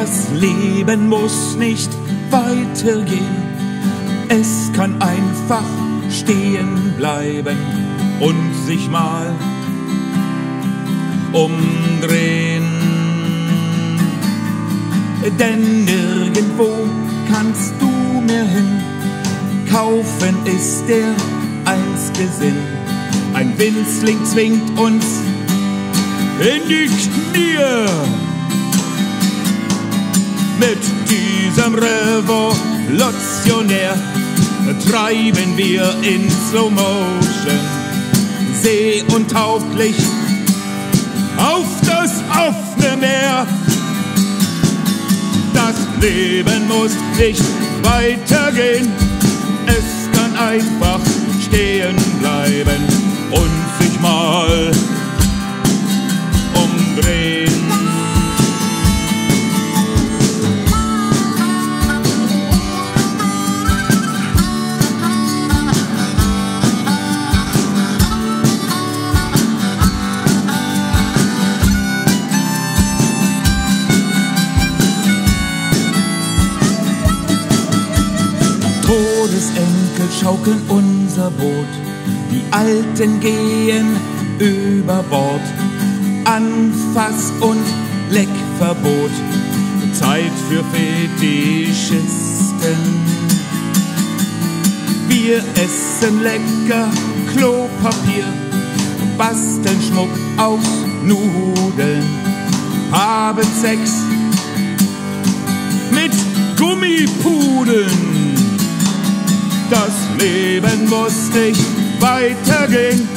Das Leben muss nicht weitergehen, es kann einfach stehen bleiben und sich mal umdrehen. Denn nirgendwo kannst du mehr hin, kaufen ist der einzige Sinn. Ein Winzling zwingt uns in die Knie. Mit diesem Revolutionär treiben wir in Slow Motion seh- und Taublicht auf das offene Meer. Das Leben muss nicht weitergehen, es kann einfach stehen bleiben und Todesenkel schaukeln unser Boot, die Alten gehen über Bord. Anfass- und Leckverbot, Zeit für Fetischisten. Wir essen lecker Klopapier, basteln Schmuck aus Nudeln, haben Sex mit Gummipudeln. Leben muss nicht weitergehen,